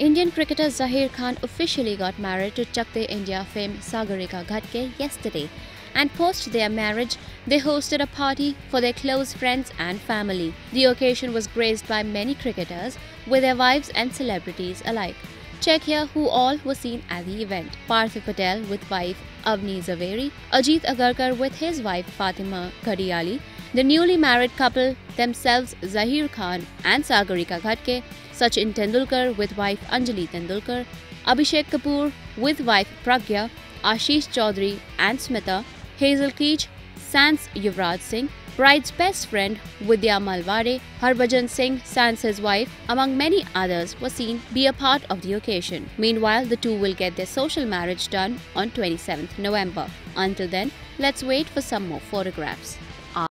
Indian cricketer Zaheer Khan officially got married to Chak De India fame Sagarika Ghatge yesterday. And post their marriage, they hosted a party for their close friends and family. The occasion was graced by many cricketers with their wives and celebrities alike. Check here who all were seen at the event. Parthiv Patel with wife Avni Zaveri, Ajit Agarkar with his wife Fatima Ghadiali, the newly married couple themselves Zaheer Khan and Sagarika Ghatge, Sachin Tendulkar with wife Anjali Tendulkar, Abhishek Kapoor with wife Pragya, Ashish Chaudhary and Smita, Hazel Keech, Sans Yuvraj Singh, bride's best friend Vidya Malwade, Harbhajan Singh, Sans his wife, among many others, were seen be a part of the occasion. Meanwhile, the two will get their social marriage done on 27th November. Until then, let's wait for some more photographs.